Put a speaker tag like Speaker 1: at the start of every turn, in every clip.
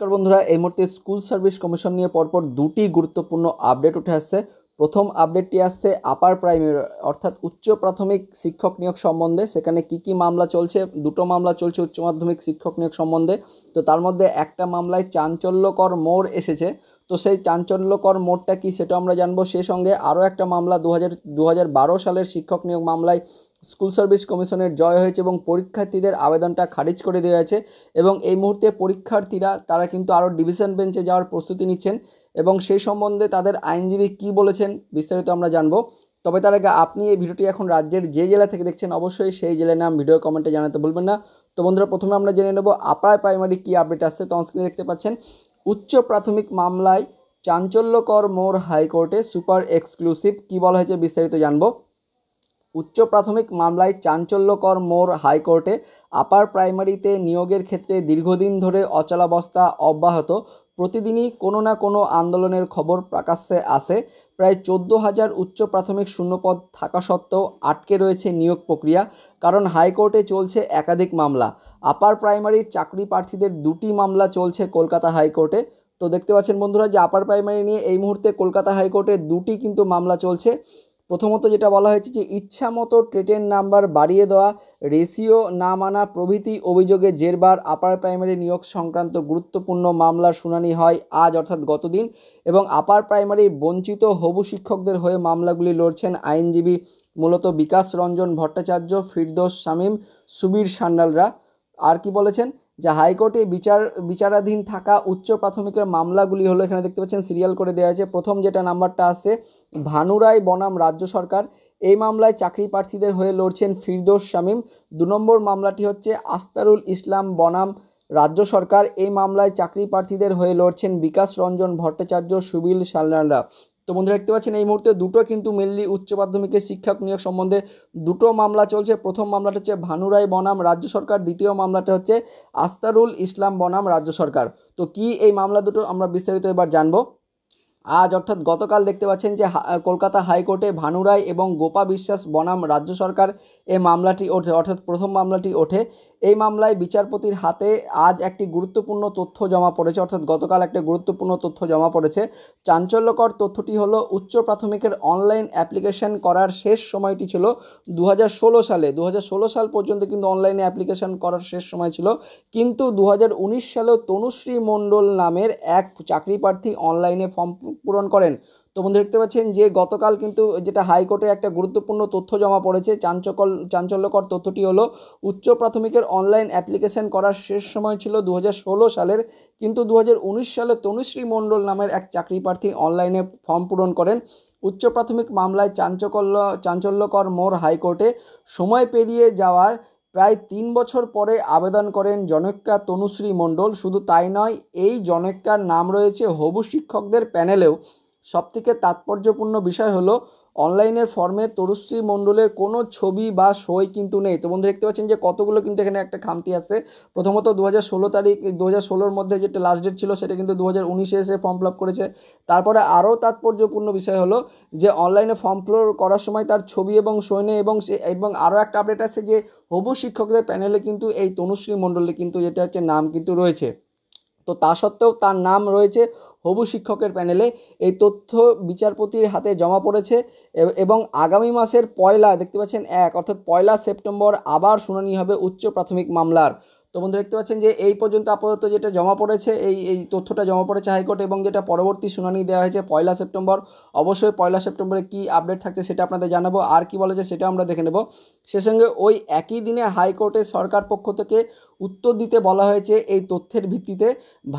Speaker 1: নমস্কার বন্ধুরা, এই মুহূর্তে স্কুল সার্ভিস কমিশন নিয়ে পরপর দুটি গুরুত্বপূর্ণ আপডেট উঠে আসছে। প্রথম আপডেটটি আসছে আপার প্রাইমারি, অর্থাৎ উচ্চ প্রাথমিক শিক্ষক নিয়োগ সম্বন্ধে। সেখানে কি কি মামলা চলছে? দুটো মামলা চলছে উচ্চ মাধ্যমিক শিক্ষক নিয়োগ সম্বন্ধে। তো তার মধ্যে একটা মামলায় চাঞ্চল্যকর মোড় এসেছে। তো সেই চাঞ্চল্যকর মোড়টা কি সেটা আমরা জানব। সে সঙ্গে আরও একটা মামলা দু হাজার সালের শিক্ষক নিয়োগ মামলায় স্কুল সার্ভিস কমিশনের জয় হয়েছে এবং পরীক্ষার্থীদের আবেদনটা খারিজ করে দেওয়া হয়েছে এবং এই মুহূর্তে পরীক্ষার্থীরা, তারা কিন্তু আরও ডিভিশন বেঞ্চে যাওয়ার প্রস্তুতি নিচ্ছেন এবং সেই সম্বন্ধে তাদের আইনজীবী কি বলেছেন বিস্তারিত আমরা জানব। তবে তার আগে আপনি এই ভিডিওটি এখন রাজ্যের যে জেলা থেকে দেখছেন অবশ্যই সেই জেলার নাম ভিডিও কমেন্টে জানাতে বলবেন না। তো বন্ধুরা, প্রথমে আমরা জেনে নেব আপার প্রাইমারি কী আপডেট আসছে তো স্ক্রিনে দেখতে পাচ্ছেন, উচ্চ প্রাথমিক মামলায় চাঞ্চল্যকর মোর হাইকোর্টে সুপার এক্সক্লুসিভ কী বলা হয়েছে বিস্তারিত জানব। উচ্চ প্রাথমিক মামলায় চাঞ্চল্যকর মোড় হাইকোর্টে আপার প্রাইমারিতে নিয়োগের ক্ষেত্রে দীর্ঘদিন ধরে অচলাবস্থা অব্যাহত। প্রতিদিনই কোনো না কোনো আন্দোলনের খবর প্রকাশ্যে আসে। প্রায় চোদ্দ হাজার উচ্চ প্রাথমিক শূন্যপদ থাকা সত্ত্বেও আটকে রয়েছে নিয়োগ প্রক্রিয়া, কারণ হাইকোর্টে চলছে একাধিক মামলা। আপার প্রাইমারির চাকরি প্রার্থীদের দুটি মামলা চলছে কলকাতা হাইকোর্টে। তো দেখতে পাচ্ছেন বন্ধুরা যে আপার প্রাইমারি নিয়ে এই মুহূর্তে কলকাতা হাইকোর্টে দুটি কিন্তু মামলা চলছে। প্রথমত যেটা বলা হয়েছে যে ইচ্ছা মতো ট্রেটের নাম্বার বাড়িয়ে দেওয়া রেশিও না মানা প্রভৃতি অভিযোগে জেরবার আপার প্রাইমারি নিয়োগ সংক্রান্ত গুরুত্বপূর্ণ মামলার শুনানি হয় আজ অর্থাৎ গতদিন এবং আপার প্রাইমারি বঞ্চিত হবু শিক্ষকদের হয়ে মামলাগুলি লড়ছেন আইনজীবী মূলত বিকাশ রঞ্জন ভট্টাচার্য, ফিরদোস শামীম, সুবীর সান্যালরা। আর কি বলেছেন? যে হাইকোর্টে বিচার, বিচারাধীন থাকা উচ্চ প্রাথমিকের মামলাগুলি হলো, এখানে দেখতে পাচ্ছেন সিরিয়াল করে দেওয়া আছে। প্রথম যেটা নাম্বারটা আছে ভানুরাই বনাম রাজ্য সরকার। এই মামলায় চাকরি প্রার্থীদের হয়ে লড়ছেন ফিরদোস শামীম। দু নম্বর মামলাটি হচ্ছে আস্তারুল ইসলাম বনাম রাজ্য সরকার। এই মামলায় চাকরি প্রার্থীদের হয়ে লড়ছেন বিকাশ রঞ্জন ভট্টাচার্য সুবিল সালনানরা তো বন্ধুরা দেখতে পাচ্ছেন, এই মুহূর্তে দুটো কিন্তু মেনলি উচ্চ মাধ্যমিকের শিক্ষক নিয়োগ সম্বন্ধে দুটো মামলা চলছে। প্রথম মামলাটা হচ্ছে ভানুরাই বনাম, রাজ্য সরকার। দ্বিতীয় মামলাটা হচ্ছে আস্তারুল ইসলাম বনাম, রাজ্য সরকার। তো কি এই মামলা দুটো আমরা বিস্তারিত এবার জানব। আজ অর্থাৎ গতকাল দেখতে পাচ্ছেন যে কলকাতা হাইকোর্টে ভানুরাই এবং গোপা বিশ্বাস বনাম রাজ্য সরকার এই মামলাটি ওঠে, অর্থাৎ প্রথম মামলাটি ওঠে। এই মামলায় বিচারপতির হাতে আজ একটি গুরুত্বপূর্ণ তথ্য জমা পড়েছে, অর্থাৎ গতকাল একটা গুরুত্বপূর্ণ তথ্য জমা পড়েছে। চাঞ্চল্যকর তথ্যটি হলো, উচ্চ প্রাথমিকের অনলাইন অ্যাপ্লিকেশন করার শেষ সময়টি ছিল দু হাজার ষোলো সালে। দু হাজার ষোলো সাল পর্যন্ত কিন্তু অনলাইনে অ্যাপ্লিকেশন করার শেষ সময় ছিল। কিন্তু দু সালেও তনুশ্রী মণ্ডল নামের এক চাকরি প্রার্থী অনলাইনে ফর্ম পূরণ করেন। তো বন্ধু দেখতে পাচ্ছেন যে গতকাল কিন্তু যেটা হাইকোর্টের একটা গুরুত্বপূর্ণ তথ্য জমা পড়েছে, চাঞ্চকল, চাঞ্চল্যকর তথ্যটি হলো, উচ্চ প্রাথমিকের অনলাইন অ্যাপ্লিকেশন করার শেষ সময় ছিল দু হাজার ষোলো সালের, কিন্তু দু হাজার উনিশ সালে তনুশ্রী মণ্ডল নামের এক চাকরি প্রার্থী অনলাইনে ফর্ম পূরণ করেন। উচ্চ প্রাথমিক মামলায় চাঞ্চকল্য, চাঞ্চল্যকর মোড় হাইকোর্টে সময় পেরিয়ে যাওয়ার প্রায় তিন বছর পরে আবেদন করেন জনৈক্যা তনুশ্রী মণ্ডল। শুধু তাই নয়, এই জনৈক্যার নাম রয়েছে হবু শিক্ষকদের প্যানেলেও। সবথেকে তাৎপর্যপূর্ণ বিষয় হলো অনলাইনের ফর্মে তরুশ্রী মণ্ডলের কোনো ছবি বা সই কিন্তু নেই। তো বন্ধু দেখতে পাচ্ছেন যে কতগুলো কিন্তু এখানে একটা খামতি আছে। প্রথমত দু হাজার ষোলো তারিখ দু হাজার মধ্যে যেটা লাস্ট ডেট ছিল, সেটা কিন্তু দু হাজার এসে ফর্ম ফিল আপ করেছে। তারপরে আরও তাৎপর্যপূর্ণ বিষয় হলো যে অনলাইনে ফর্ম ফিল করার সময় তার ছবি এবং সই নেই এবং সে, এবং আরও একটা আপডেট আছে যে হবু শিক্ষকদের প্যানেলে কিন্তু এই তনুশ্রী মণ্ডলে কিন্তু যেটা হচ্ছে নাম কিন্তু রয়েছে। তো তা সত্ত্বেও তার নাম রয়েছে হবু শিক্ষকের প্যানেলে। এই তথ্য বিচারপতির হাতে জমা পড়েছে এবং আগামী মাসের পয়লা, দেখতে পাচ্ছেন, এক, অর্থাৎ পয়লা সেপ্টেম্বর আবার শুনানি হবে উচ্চ প্রাথমিক মামলার। তো বন্ধু দেখতে পাচ্ছেন যে এই পর্যন্ত আপাতত যেটা জমা পড়েছে, এই এই তথ্যটা জমা পড়েছে হাইকোর্ট এবং যেটা পরবর্তী শুনানি দেওয়া হয়েছে পয়লা সেপ্টেম্বর, অবশ্যই পয়লা সেপ্টেম্বরে কী আপডেট থাকছে সেটা আপনাদের জানাব। আর কি বলেছে সেটা আমরা দেখে নেব। সে সঙ্গে ওই একই দিনে হাইকোর্টে সরকার পক্ষ থেকে উত্তর দিতে বলা হয়েছে এই তথ্যের ভিত্তিতে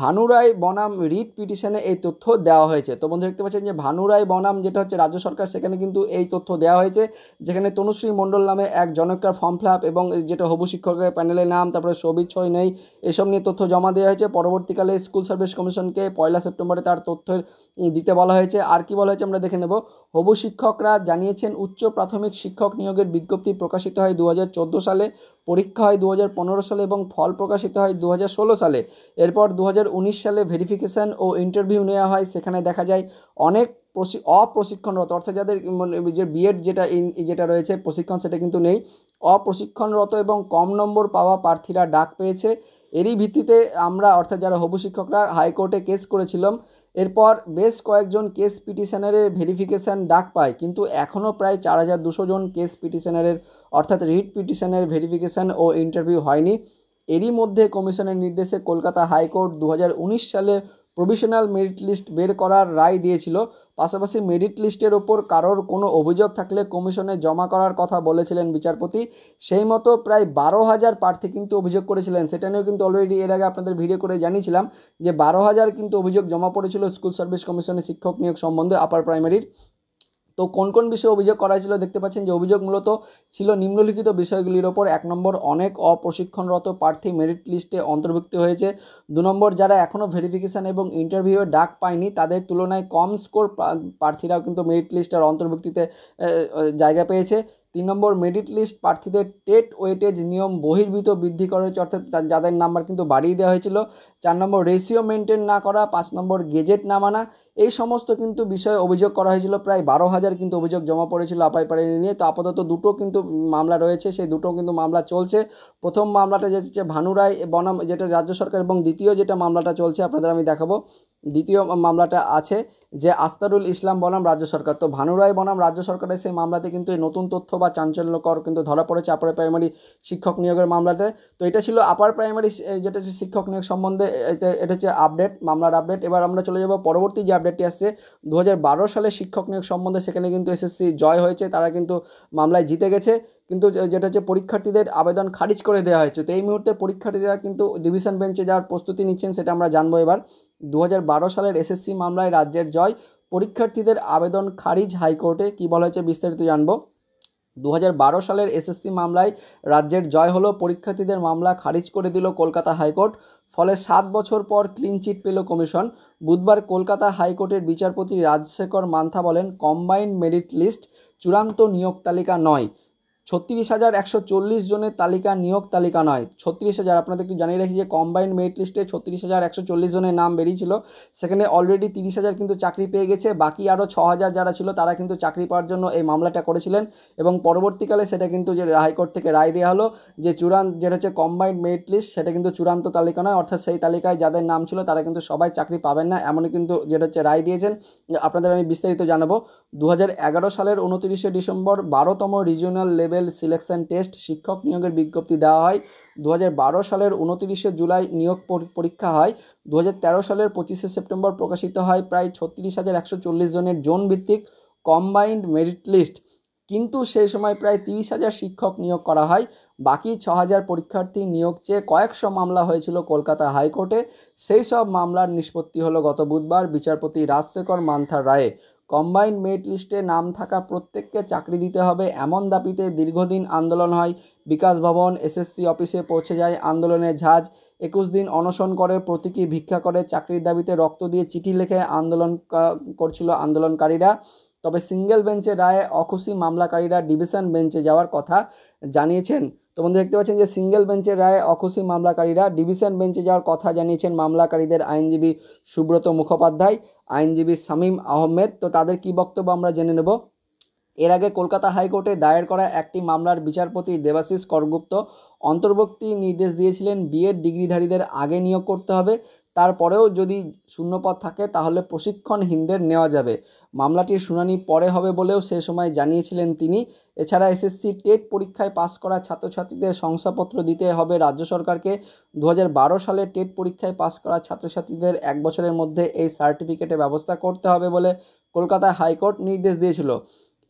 Speaker 1: ভানুরায় বনাম রিট পিটিশনে এই তথ্য দেওয়া হয়েছে। তো বন্ধু দেখতে পাচ্ছেন যে ভানুরায় বনাম, যেটা হচ্ছে রাজ্য সরকার, সেখানে কিন্তু এই তথ্য দেওয়া হয়েছে, যেখানে তনুশ্রী মণ্ডল নামে এক জনকার ফর্ম ফিল এবং যেটা হবু শিক্ষকের প্যানেলের নাম, তারপরে ছবি ছয় নেই। এসব নিয়ে তথ্য জমা দেওয়া হয়েছে। পরবর্তীকালে স্কুল সার্ভিস কমিশনকে পয়লা সেপ্টেম্বরে তার তথ্য দিতে বলা হয়েছে। আর কি বলা হয়েছে আমরা দেখে নেব। হবু শিক্ষকরা জানিয়েছেন, উচ্চ প্রাথমিক শিক্ষক নিয়োগের বিজ্ঞপ্তি প্রকাশিত হয় দু হাজার চোদ্দ সালে, পরীক্ষা হয় দু হাজার পনেরো সালে এবং ফল প্রকাশিত হয় দু হাজার ষোলো সালে। এরপর দু হাজার উনিশ সালে ভেরিফিকেশান ও ইন্টারভিউ নেওয়া হয়। সেখানে দেখা যায়, অনেক অপ্রশিক্ষণরত, অর্থাৎ যাদের যে বিএড যেটা যেটা রয়েছে, প্রশিক্ষণ সেটা কিন্তু নেই। অপ্রশিক্ষণরত এবং কম নম্বর পাওয়া প্রার্থীরা ডাক পেয়েছে। এরই ভিত্তিতে আমরা, অর্থাৎ যারা হবু শিক্ষকরা, হাইকোর্টে কেস করেছিলাম। এরপর বেশ কয়েকজন কেস পিটিশনারের ভেরিফিকেশান ডাক পায়। কিন্তু এখনও প্রায় চার হাজার দুশো জন কেস পিটিশনারের, অর্থাৎ রিট পিটিশনের ভেরিফিকেশান ও ইন্টারভিউ হয়নি। এরই মধ্যে কমিশনের নির্দেশে কলকাতা হাইকোর্ট দু হাজার উনিশ সালে প্রভিশনাল মেরিট লিস্ট বের করার রায় দিয়েছিল। পাশাপাশি মেরিট লিস্টের ওপর কারোর কোনো অভিযোগ থাকলে কমিশনে জমা করার কথা বলেছিলেন বিচারপতি। সেই মতো প্রায় বারো হাজার প্রার্থী কিন্তু অভিযোগ করেছিলেন। সেটা নিয়েও কিন্তু অলরেডি এর আগে আপনাদের ভিডিও করে জানিয়েছিলাম যে বারো হাজার কিন্তু অভিযোগ জমা পড়েছিল স্কুল সার্ভিস কমিশনের শিক্ষক নিয়োগ সম্বন্ধে আপার প্রাইমারির তো কোন কোন বিষয়ে অভিযোগ করা হয়েছিল দেখতে পাচ্ছেন যে অভিযোগ মূলত ছিল নিম্নলিখিত বিষয়গুলির ওপর। এক নম্বর, অনেক অপ্রশিক্ষণরত প্রার্থী মেরিট লিস্টে অন্তর্ভুক্ত হয়েছে। দু নম্বর, যারা এখনও ভেরিফিকেশান এবং ইন্টারভিউয়ে ডাক পায়নি, তাদের তুলনায় কম স্কোর প্রার্থীরাও কিন্তু মেরিট লিস্টের অন্তর্ভুক্তিতে জায়গা পেয়েছে। তিন নম্বর মেরিট লিস্ট প্রার্থীদের টেট ওয়েটেজ নিয়ম বহির্ভূত বৃদ্ধি করা হয়েছে অর্থাৎ যাদের নাম্বার কিন্তু বাড়িয়ে দেওয়া হয়েছিল। চার নম্বর রেশিও মেনটেন না করা, পাঁচ নম্বর গেজেট না মানা, এই সমস্ত কিন্তু বিষয়ে অভিযোগ করা হয়েছিল। প্রায় বারো হাজার কিন্তু অভিযোগ জমা পড়েছিল আপাই পাড়ি নিয়ে। তো আপাতত দুটো কিন্তু মামলা রয়েছে, সেই দুটো কিন্তু মামলা চলছে। প্রথম মামলাটা যেটা হচ্ছে ভানুরায় বনাম, যেটা রাজ্য সরকার এবং দ্বিতীয় যেটা মামলাটা চলছে, আপনাদের আমি দেখাবো। দ্বিতীয় মামলাটা আছে যে আস্তারুল ইসলাম বনাম রাজ্য সরকার। তো ভানুরায় বনাম রাজ্য সরকারের সেই মামলাতে কিন্তু এই নতুন তথ্য বা চাঞ্চল্যকর কিন্তু ধরা পড়েছে আপার প্রাইমারি শিক্ষক নিয়োগের মামলাতে। তো এটা ছিল আপার প্রাইমারি যেটা হচ্ছে শিক্ষক নিয়োগ সম্বন্ধে এটা হচ্ছে আপডেট মামলার আপডেট এবার আমরা চলে যাব, পরবর্তী যে আপডেটটি আসছে দু হাজার বারো সালে শিক্ষক নিয়োগ সম্বন্ধে সেখানে কিন্তু এসএসসি জয় হয়েছে, তারা কিন্তু মামলায় জিতে গেছে। কিন্তু যেটা হচ্ছে পরীক্ষার্থীদের আবেদন খারিজ করে দেওয়া হয়েছে। তো এই মুহূর্তে পরীক্ষার্থীরা কিন্তু ডিভিশন বেঞ্চে যাওয়ার প্রস্তুতি নিচ্ছেন, সেটা আমরা জানব এবার। দু হাজার বারো সালের এসএসসি মামলায় রাজ্যের জয় পরীক্ষার্থীদের আবেদন খারিজ হাইকোর্টে কী বলা হয়েছে বিস্তারিত জানব? দু হাজার বারো সালের এসএসসি মামলায় রাজ্যের জয় হলো, পরীক্ষার্থীদের মামলা খারিজ করে দিল কলকাতা হাইকোর্ট। ফলে সাত বছর পর ক্লিন চিট পেল কমিশন। বুধবার কলকাতা হাইকোর্টের বিচারপতি রাজশেখর মান্থা বলেন কম্বাইন্ড মেরিট লিস্ট চূড়ান্ত নিয়োগ তালিকা নয়। ছত্রিশ হাজার একশো চল্লিশ জনের তালিকা নিয়োগ তালিকা নয়। ছত্রিশ হাজার, আপনাদের একটু জানিয়ে রাখি যে কম্বাইন্ড মেরিট লিস্টে ছত্রিশ হাজার একশো জনের নাম বেরিয়েছিল। সেখানে অলরেডি তিরিশ হাজার কিন্তু চাকরি পেয়ে গেছে। বাকি আরও ছ হাজার যারা ছিল, তারা কিন্তু চাকরি পাওয়ার জন্য এই মামলাটা করেছিলেন এবং পরবর্তীকালে সেটা কিন্তু যে হাইকোর্ট থেকে রায় দেওয়া হলো, যে চূড়ান্ত, যেটা হচ্ছে কম্বাইন্ড মেরিট লিস্ট সেটা কিন্তু চূড়ান্ত তালিকা নয়। অর্থাৎ সেই তালিকায় যাদের নাম ছিল, তারা কিন্তু সবাই চাকরি পাবেন না। এমনই কিন্তু যেটা হচ্ছে রায় দিয়েছেন। আপনাদের আমি বিস্তারিত জানাব। দু হাজার এগারো সালের উনতিরিশে ডিসেম্বর বারোতম রিজিওনাল লেভেল সিলেকশন টেস্ট শিক্ষক নিয়োগের বিজ্ঞপ্তি দেওয়া হয়। দু হাজার বারো সালের উনতিরিশে জুলাই নিয়োগ পরীক্ষা হয়। দুহাজার তেরো সালের পঁচিশে সেপ্টেম্বর প্রকাশিত হয় প্রায় ছত্রিশ হাজার একশো জনের জোন ভিত্তিক কম্বাইন্ড মেরিট লিস্ট। কিন্তু সেই সময় প্রায় তিরিশ হাজার শিক্ষক নিয়োগ করা হয়। বাকি ছ হাজার পরীক্ষার্থী নিয়োগ চেয়ে কয়েকশো মামলা হয়েছিল কলকাতা হাইকোর্টে। সেই সব মামলার নিষ্পত্তি হলো গত বুধবার বিচারপতি রাজশেখর মান্থার রায়ে। কম্বাইন্ড মেরিট লিস্টে নাম থাকা প্রত্যেককে চাকরি দিতে হবে। এমন দাবিতে দীর্ঘদিন আন্দোলন হয়। বিকাশ ভবন, এসএসসি অফিসে পৌঁছে যায় আন্দোলনের ঝাঁজ। একুশ দিন অনশন করে, প্রতীকী ভিক্ষা করে চাকরির দাবিতে রক্ত দিয়ে চিঠি লিখে আন্দোলন করছিল আন্দোলনকারীরা। তবে সিঙ্গেল বেঞ্চের রায়ে অখুশি মামলাকারীরা ডিভিশন বেঞ্চে যাওয়ার কথা জানিয়েছেন। তো বন্ধু দেখতে পাচ্ছেন যে সিঙ্গেল বেঞ্চের রায়ে অখুশি মামলাকারীরা ডিভিশন বেঞ্চে যাওয়ার কথা জানিয়েছেন মামলাকারীদের আইনজীবী সুব্রত মুখোপাধ্যায়, আইনজীবী শামীম আহমেদ। তো তাদের কি বক্তব্য আমরা জেনে নেব? এর আগে কলকাতা হাইকোর্টে দায়ের করা একটি মামলার বিচারপতি দেবাশিস করগুপ্ত অন্তর্বর্তী নির্দেশ দিয়েছিলেন বিএড ডিগ্রিধারীদের আগে নিয়োগ করতে হবে। তারপরেও যদি শূন্যপদ থাকে, তাহলে প্রশিক্ষণহীনদের নেওয়া যাবে। মামলাটির শুনানি পরে হবে বলেও সে সময় জানিয়েছিলেন তিনি। এছাড়া এসএসসি টেট পরীক্ষায় পাশ করা ছাত্রছাত্রীদের শংসাপত্র দিতে হবে রাজ্য সরকারকে। দু হাজার বারো সালে টেট পরীক্ষায় পাশ করা ছাত্রছাত্রীদের এক বছরের মধ্যে এই সার্টিফিকেটের ব্যবস্থা করতে হবে বলে কলকাতা হাইকোর্ট নির্দেশ দিয়েছিল।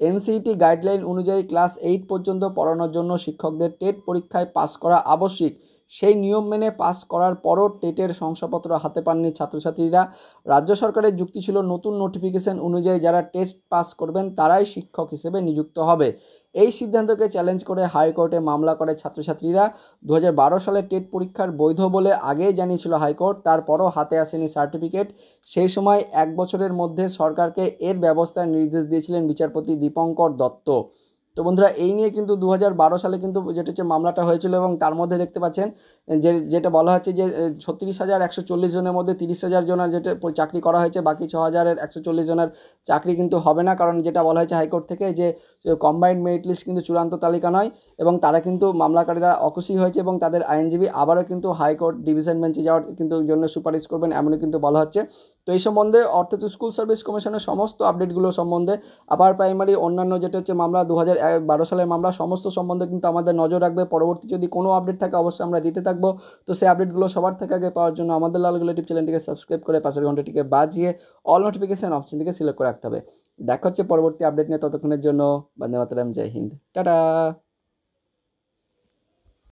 Speaker 1: এনসিইটি গাইডলাইন অনুযায়ী ক্লাস এইট পর্যন্ত পড়ানোর জন্য শিক্ষকদের টেট পরীক্ষায় পাস করা আবশ্যিক। সেই নিয়ম মেনে পাস করার পরও টেটের শংসাপত্র হাতে পাননি ছাত্রছাত্রীরা। রাজ্য সরকারের যুক্তি ছিল, নতুন নোটিফিকেশন অনুযায়ী যারা টেস্ট পাস করবেন তারাই শিক্ষক হিসেবে নিযুক্ত হবে। এই সিদ্ধান্তকে চ্যালেঞ্জ করে হাইকোর্টে মামলা করে ছাত্রছাত্রীরা। দু হাজার বারো সালে টেট পরীক্ষার বৈধ বলে আগেই জানিয়েছিল হাইকোর্ট, তারপরও হাতে আসেনি সার্টিফিকেট সেই সময় এক বছরের মধ্যে সরকারকে এর ব্যবস্থার নির্দেশ দিয়েছিলেন বিচারপতি দীপঙ্কর দত্ত। তো বন্ধুরা, এই নিয়ে কিন্তু দু হাজার বারো সালে কিন্তু যেটা হচ্ছে মামলাটা হয়েছিল এবং তার মধ্যে দেখতে পাচ্ছেন যে যেটা বলা হচ্ছে যে ছত্রিশ হাজার একশো চল্লিশ জনের মধ্যে তিরিশ হাজার জনের যেটা চাকরি করা হয়েছে, বাকি ছ হাজারের একশো চল্লিশ জনের চাকরি কিন্তু হবে না। কারণ যেটা বলা হয়েছে হাইকোর্ট থেকে যে কম্বাইন্ড মেরিট লিস্ট কিন্তু চূড়ান্ত তালিকা নয় এবং তারা কিন্তু মামলাকারীরা অখুশি হয়েছে এবং তাদের আইনজীবী আবারও কিন্তু হাইকোর্ট ডিভিশন বেঞ্চে যাওয়ার কিন্তু জন্য সুপারিশ করবেন, এমনই কিন্তু বলা হচ্ছে। এই সম্বন্ধে অর্থাৎ স্কুল সার্ভিস কমিশনের সমস্ত আপডেটগুলো সম্বন্ধে আপার প্রাইমারি অন্যান্য যেটা হচ্ছে মামলা দু হাজার বারো সালের মামলা, সমস্ত সম্বন্ধে কিন্তু আমাদের নজর রাখবে। পরবর্তী যদি কোনো আপডেট থাকে অবশ্যই আমরা দিতে থাকব। তো সেই আপডেটগুলো সবার থেকে আগে পাওয়ার জন্য আমাদের লালগুলো টিপ চ্যানেলটিকে সাবস্ক্রাইব করে পাশের ঘন্টাটিকে বাজিয়ে অল নোটিফিকেশান অপশনটিকে সিলেক্ট করে রাখতে হবে। দেখা হচ্ছে পরবর্তী আপডেট নিয়ে ততক্ষণের জন্য বন্দে মাতারাম, জয় হিন্দ। টাটা!